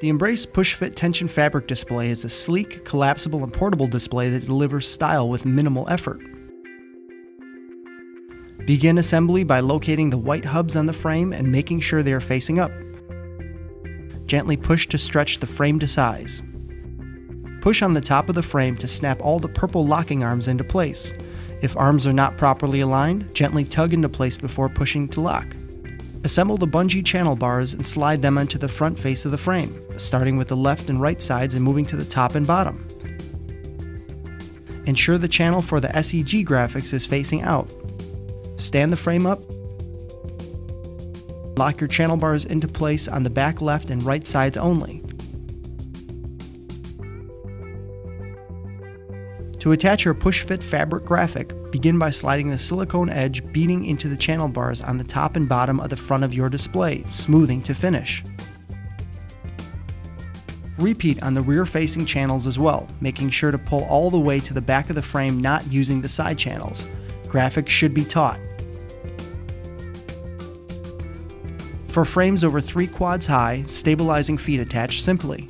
The Embrace Push Fit Tension Fabric display is a sleek, collapsible, and portable display that delivers style with minimal effort. Begin assembly by locating the white hubs on the frame and making sure they are facing up. Gently push to stretch the frame to size. Push on the top of the frame to snap all the purple locking arms into place. If arms are not properly aligned, gently tug into place before pushing to lock. Assemble the bungee channel bars and slide them onto the front face of the frame, starting with the left and right sides and moving to the top and bottom. Ensure the channel for the SEG graphics is facing out. Stand the frame up. Lock your channel bars into place on the back left and right sides only. To attach your push fit fabric graphic, begin by sliding the silicone edge beading into the channel bars on the top and bottom of the front of your display, smoothing to finish. Repeat on the rear facing channels as well, making sure to pull all the way to the back of the frame not using the side channels. Graphics should be taut. For frames over 3 quads high, stabilizing feet attach simply.